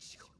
違う